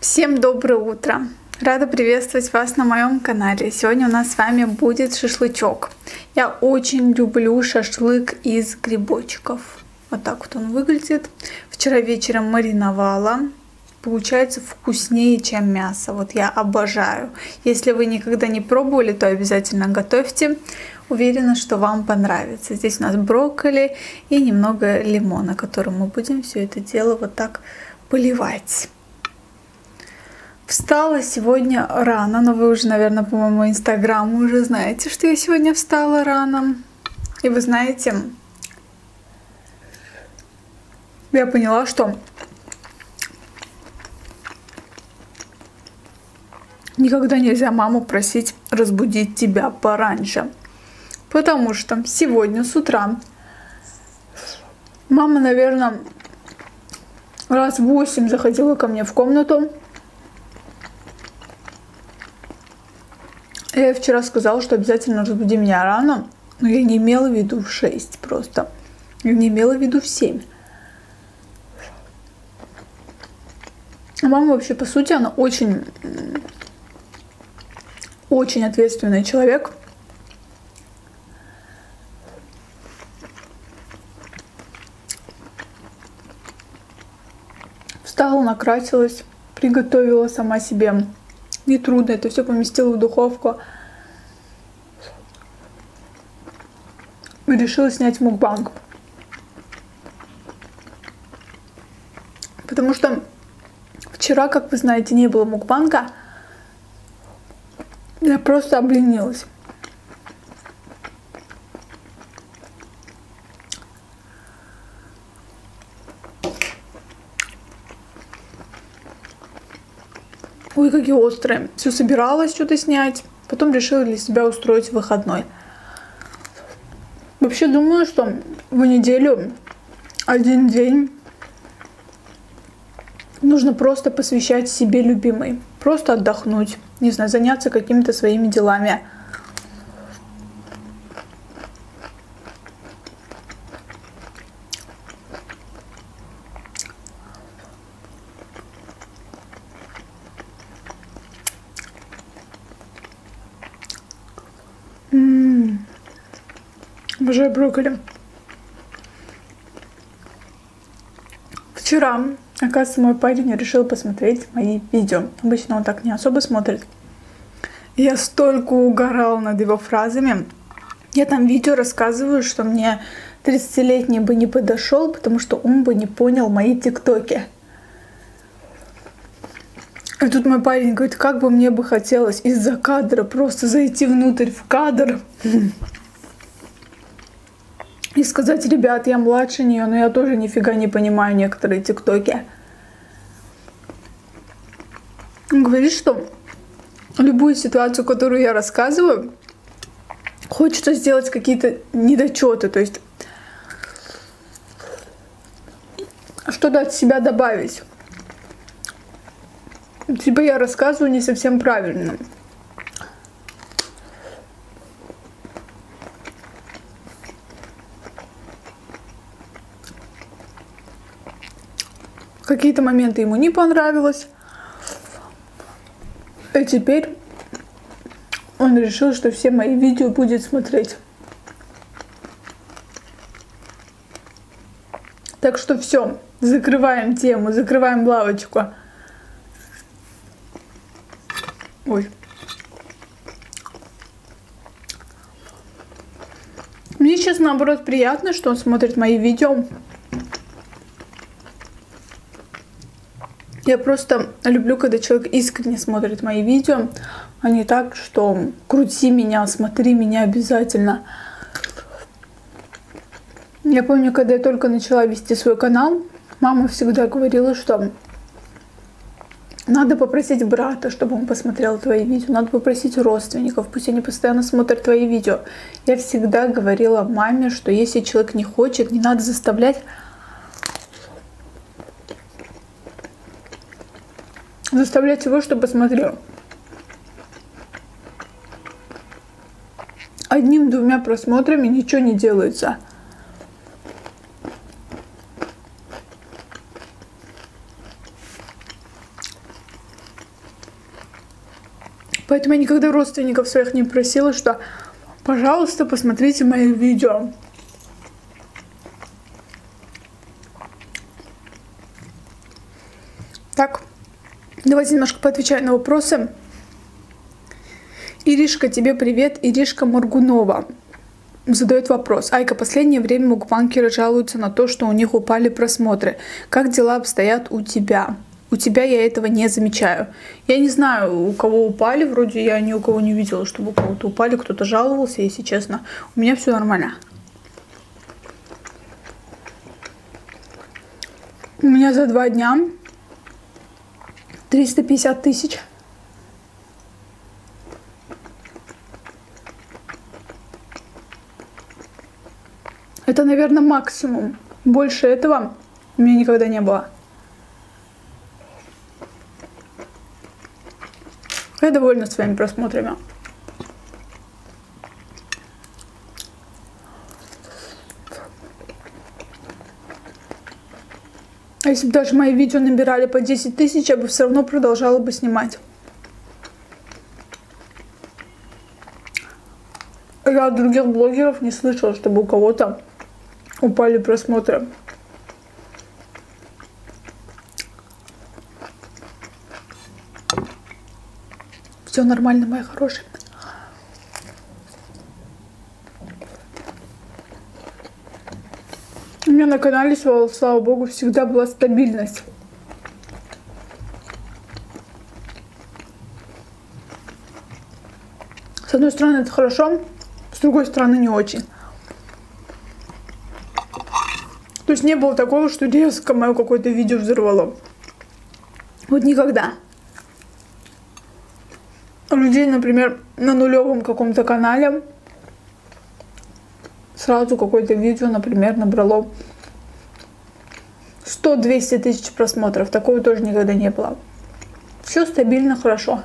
Всем доброе утро! Рада приветствовать вас на моем канале. Сегодня у нас с вами будет шашлычок. Я очень люблю шашлык из грибочков. Вот так вот он выглядит. Вчера вечером мариновала. Получается вкуснее, чем мясо. Вот я обожаю. Если вы никогда не пробовали, то обязательно готовьте. Уверена, что вам понравится. Здесь у нас брокколи и немного лимона, которым мы будем все это дело вот так поливать. Встала сегодня рано, но вы уже, наверное, по моему инстаграму уже знаете, что я сегодня встала рано. И вы знаете, я поняла, что никогда нельзя маму просить разбудить тебя пораньше. Потому что сегодня с утра мама, наверное, раз восемь заходила ко мне в комнату Я вчера сказала, что обязательно разбуди меня рано, но я не имела в виду в 6 просто. Я не имела в виду в 7. А мама вообще, по сути, она очень, очень ответственный человек. Встала, накрасилась, приготовила сама себе нетрудно. Это все поместила в духовку. Решила снять мукбанг. Потому что вчера, как вы знаете, не было мукбанга. Я просто обленилась. Ой, какие острые. Все собиралась что-то снять. Потом решила для себя устроить выходной. Вообще думаю, что в неделю один день нужно просто посвящать себе любимой. Просто отдохнуть. Не знаю, заняться какими-то своими делами. Обожаю брокколи. Вчера, оказывается, мой парень решил посмотреть мои видео. Обычно он так не особо смотрит. Я столько угорала над его фразами. Я там видео рассказываю, что мне 30-летний бы не подошел, потому что он бы не понял мои тиктоки. И тут мой парень говорит, как бы мне бы хотелось из-за кадра просто зайти внутрь в кадр и сказать, ребят, я младше нее, но я тоже нифига не понимаю некоторые тиктоки. Говорит, что любую ситуацию, которую я рассказываю, хочется сделать какие-то недочеты, то есть что-то от себя добавить. Типа я рассказываю не совсем правильно. Какие-то моменты ему не понравилось. И теперь он решил, что все мои видео будет смотреть. Так что все, закрываем тему, закрываем лавочку. Ой. Мне сейчас наоборот приятно, что он смотрит мои видео. Я просто люблю, когда человек искренне смотрит мои видео, а не так, что крути меня, смотри меня обязательно. Я помню, когда я только начала вести свой канал, мама всегда говорила, что надо попросить брата, чтобы он посмотрел твои видео. Надо попросить родственников, пусть они постоянно смотрят твои видео. Я всегда говорила маме, что если человек не хочет, не надо заставлять, заставлять его, чтобы смотрел. Одним-двумя просмотрами ничего не делается. Поэтому я никогда родственников своих не просила, что пожалуйста, посмотрите мои видео. Давайте немножко поотвечаю на вопросы. Иришка, тебе привет. Иришка Моргунова задает вопрос. Айка, последнее время мукбанкеры жалуются на то, что у них упали просмотры. Как дела обстоят у тебя? У тебя я этого не замечаю. Я не знаю, у кого упали, вроде я ни у кого не видела, чтобы у кого-то упали, кто-то жаловался, если честно. У меня все нормально. У меня за два дня 350 тысяч. Это, наверное, максимум. Больше этого у меня никогда не было. Я довольна своими просмотрами. А если бы даже мои видео набирали по 10 тысяч, я бы все равно продолжала бы снимать. Я от других блогеров не слышала, чтобы у кого-то упали просмотры. Все нормально, моя хорошая. Меня на канале, слава богу, всегда была стабильность. С одной стороны, это хорошо, с другой стороны, не очень. То есть не было такого, что резко мое какое-то видео взорвало. Вот никогда. Людей, например, на нулевом каком-то канале сразу какое-то видео, например, набрало 100-200 тысяч просмотров. Такого тоже никогда не было. Все стабильно, хорошо.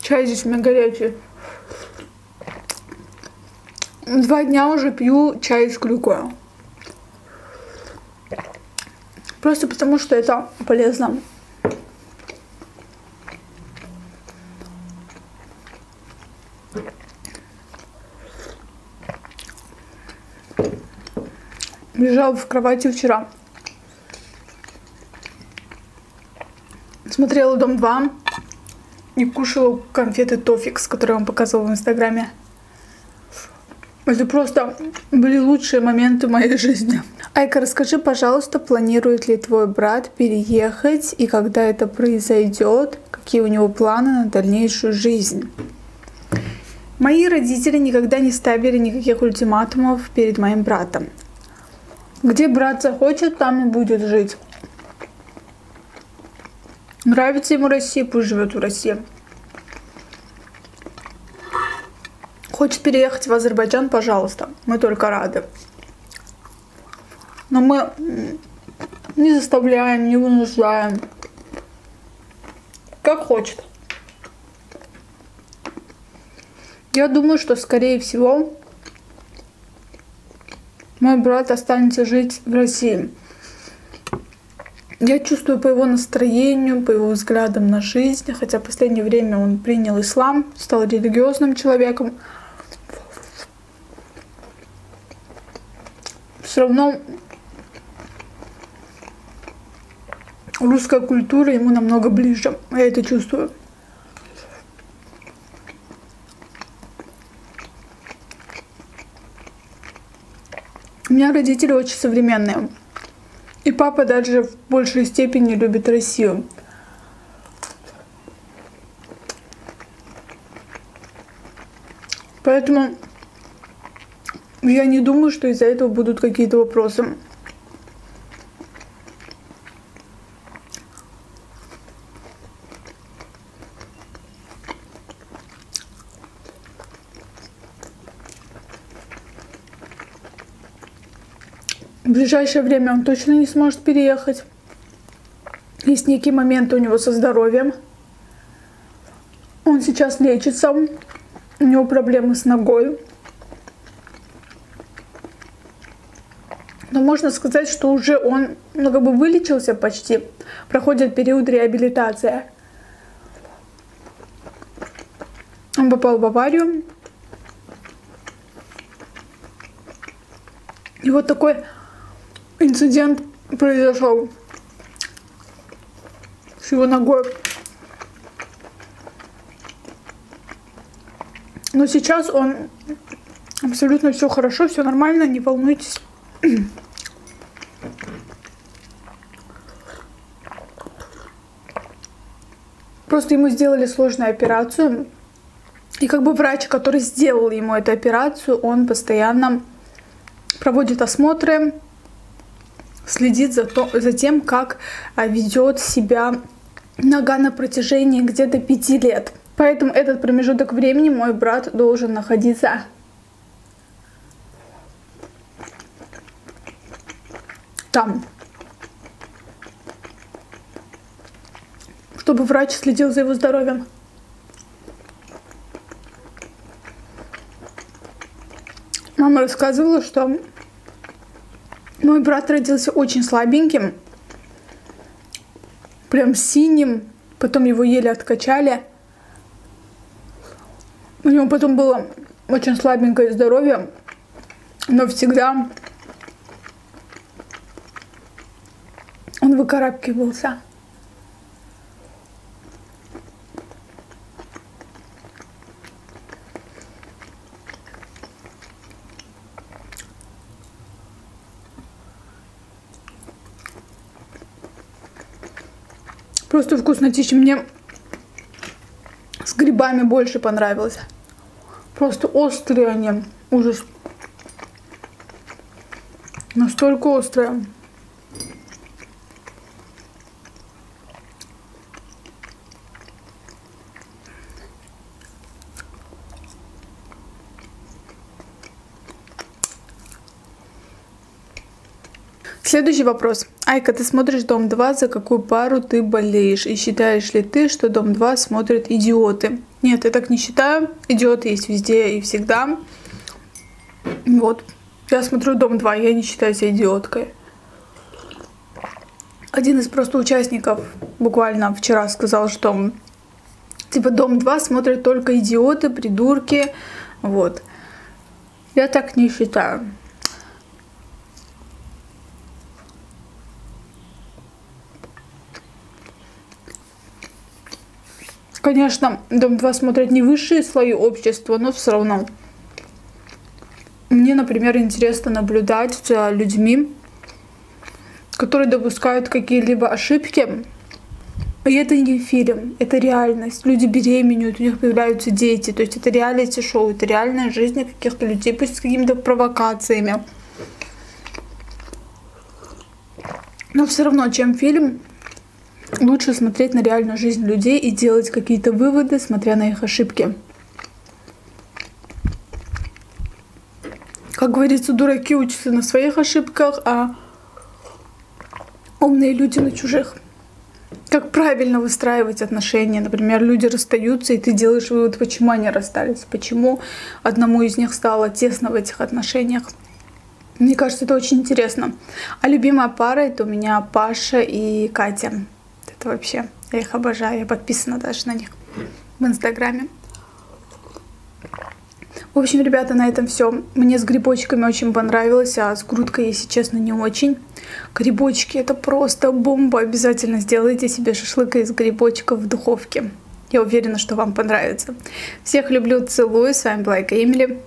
Чай здесь у меня горячий. Два дня уже пью чай с клюквой. Просто потому, что это полезно. Лежал в кровати вчера. Смотрела «Дом 2» и кушала конфеты Тофикс, которые я вам показывала в Инстаграме. Это просто были лучшие моменты моей жизни. Айка, расскажи, пожалуйста, планирует ли твой брат переехать и когда это произойдет, какие у него планы на дальнейшую жизнь? Мои родители никогда не ставили никаких ультиматумов перед моим братом. Где брат захочет, там и будет жить. Нравится ему Россия, пусть живет в России. Хочет переехать в Азербайджан, пожалуйста. Мы только рады. Но мы не заставляем, не вынуждаем. Как хочет. Я думаю, что, скорее всего, мой брат останется жить в России. Я чувствую по его настроению, по его взглядам на жизнь, хотя в последнее время он принял ислам, стал религиозным человеком. Все равно русская культура ему намного ближе. Я это чувствую. У меня родители очень современные. И папа даже в большей степени любит Россию. Поэтому я не думаю, что из-за этого будут какие-то вопросы. в ближайшее время он точно не сможет переехать. Есть некие моменты у него со здоровьем. Он сейчас лечится, у него проблемы с ногой. Но можно сказать, что уже он ну, как бы вылечился почти. Проходит период реабилитации. Он попал в аварию. И вот такой инцидент произошел с его ногой. Но сейчас он абсолютно все хорошо, все нормально, не волнуйтесь. Просто ему сделали сложную операцию. И как бы врач, который сделал ему эту операцию, он постоянно проводит осмотры, следит за, то, за тем, как а, ведет себя нога на протяжении где-то пяти лет. Поэтому этот промежуток времени мой брат должен находиться там. Чтобы врач следил за его здоровьем. Мама рассказывала, что мой брат родился очень слабеньким, прям синим, потом его еле откачали. У него потом было очень слабенькое здоровье, но всегда он выкарабкивался. Просто вкуснотища. Мне с грибами больше понравилось. Просто острые они. Ужас. Настолько острые. Следующий вопрос. Айка, ты смотришь Дом 2, за какую пару ты болеешь? И считаешь ли ты, что Дом 2 смотрят идиоты? Нет, я так не считаю. Идиоты есть везде и всегда. Вот. Я смотрю Дом 2, я не считаю себя идиоткой. Один из просто участников буквально вчера сказал, что типа Дом 2 смотрят только идиоты, придурки. Вот. Я так не считаю. Конечно, Дом 2 смотрят не высшие слои общества, но все равно. Мне, например, интересно наблюдать за людьми, которые допускают какие-либо ошибки. И это не фильм, это реальность. Люди беременеют, у них появляются дети. То есть это реалити-шоу, это реальная жизнь каких-то людей, пусть с какими-то провокациями. Но все равно, чем фильм, лучше смотреть на реальную жизнь людей и делать какие-то выводы, смотря на их ошибки. Как говорится, дураки учатся на своих ошибках, а умные люди на чужих. Как правильно выстраивать отношения. Например, люди расстаются, и ты делаешь вывод, почему они расстались, почему одному из них стало тесно в этих отношениях. Мне кажется, это очень интересно. А любимая пара это у меня Паша и Катя. Это вообще, я их обожаю, я подписана даже на них в Инстаграме. В общем, ребята, на этом все. Мне с грибочками очень понравилось, а с грудкой, если честно, не очень. Грибочки это просто бомба. Обязательно сделайте себе шашлык из грибочков в духовке. Я уверена, что вам понравится. Всех люблю, целую. С вами была Эмили.